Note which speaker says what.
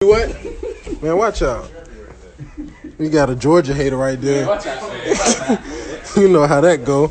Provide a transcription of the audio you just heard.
Speaker 1: What? Man, watch out. We got a Georgia hater right there. You know how that go.